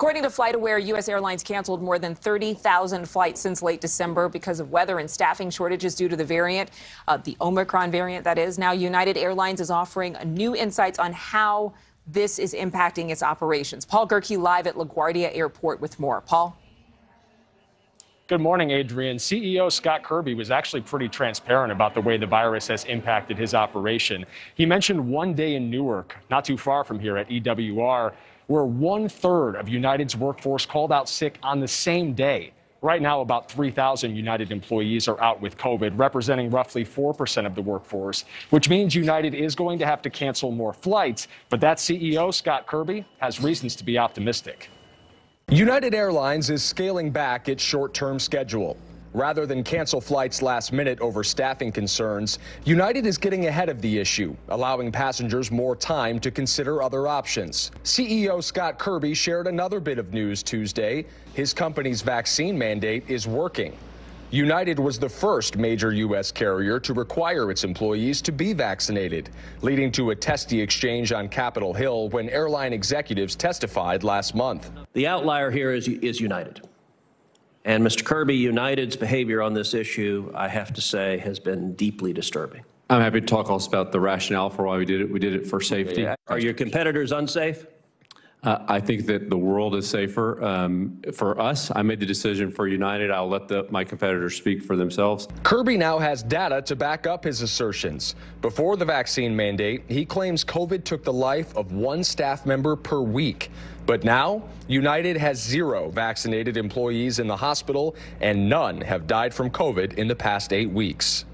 According to FlightAware, U.S. airlines canceled more than 30,000 flights since late December because of weather and staffing shortages due to the variant, uh, the Omicron variant, that is. Now, United Airlines is offering new insights on how this is impacting its operations. Paul Gerke live at LaGuardia Airport with more. Paul? Good morning, Adrienne. CEO Scott Kirby was actually pretty transparent about the way the virus has impacted his operation. He mentioned one day in Newark, not too far from here at EWR, where one third of United's workforce called out sick on the same day. Right now, about 3,000 United employees are out with COVID, representing roughly 4% of the workforce, which means United is going to have to cancel more flights. But that CEO, Scott Kirby, has reasons to be optimistic. United Airlines is scaling back its short term schedule. Rather than cancel flights last minute over staffing concerns, United is getting ahead of the issue, allowing passengers more time to consider other options. CEO Scott Kirby shared another bit of news Tuesday. His company's vaccine mandate is working. United was the first major U.S. carrier to require its employees to be vaccinated, leading to a testy exchange on Capitol Hill when airline executives testified last month. The outlier here is, is United. And Mr. Kirby, United's behavior on this issue, I have to say, has been deeply disturbing. I'm happy to talk also about the rationale for why we did it. We did it for safety. Are your competitors unsafe? Uh, I think that the world is safer. Um, for us, I made the decision for United. I'll let the, my competitors speak for themselves. Kirby now has data to back up his assertions. Before the vaccine mandate, he claims COVID took the life of one staff member per week. But now, United has zero vaccinated employees in the hospital, and none have died from COVID in the past eight weeks.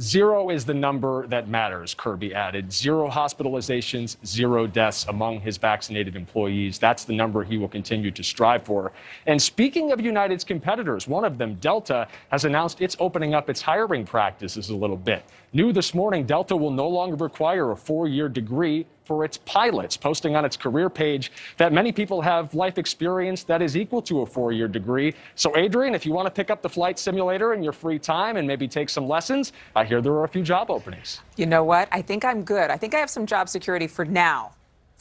Zero is the number that matters, Kirby added. Zero hospitalizations, zero deaths among his vaccinated employees. That's the number he will continue to strive for. And speaking of United's competitors, one of them, Delta, has announced it's opening up its hiring practices a little bit. New this morning, Delta will no longer require a four year degree for its pilots, posting on its career page that many people have life experience that is equal to a four year degree. So, Adrienne, if you want to pick up the flight simulator in your free time and maybe take some lessons, I hear there are a few job openings. You know what? I think I'm good. I think I have some job security for now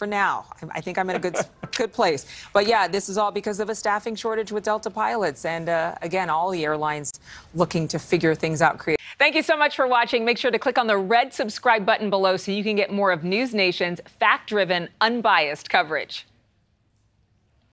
for now. I think I'm in a good good place. But yeah, this is all because of a staffing shortage with Delta pilots, and uh, again, all the airlines looking to figure things out. Creative. Thank you so much for watching. Make sure to click on the red subscribe button below so you can get more of News Nation's fact-driven, unbiased coverage.